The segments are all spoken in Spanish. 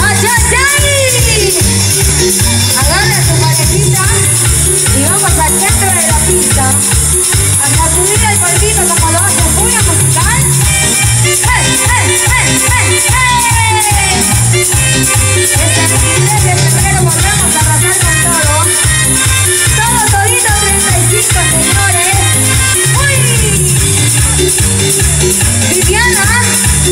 Aja Jai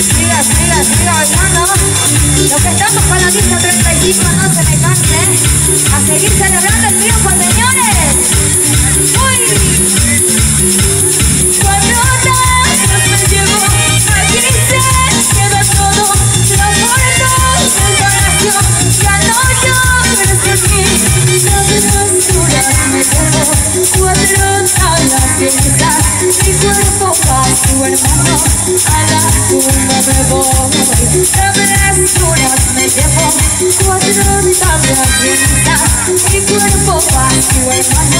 Siga, siga, siga bailando. Los que estamos con la lista 35 no se me cansen. Eh. A seguir celebrando el triunfo, pues, señores. ¡Uy! Todo. Yo, a no. Me cuatro tablas de mi cuerpo tu hermano a la tumba me voy. Tres horas me llevo, cuatro tablas y mi cuerpo vacío hermano.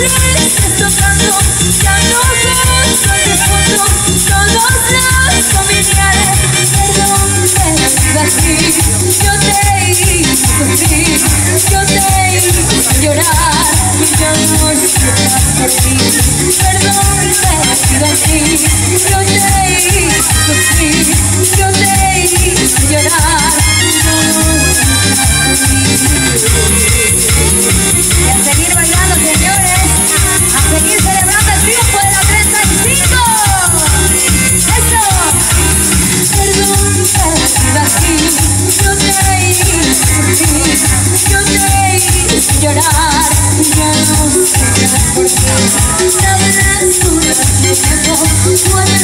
Thank you. olvidar. Ya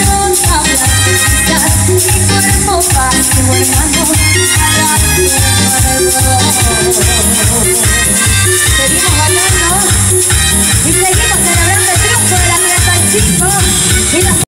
no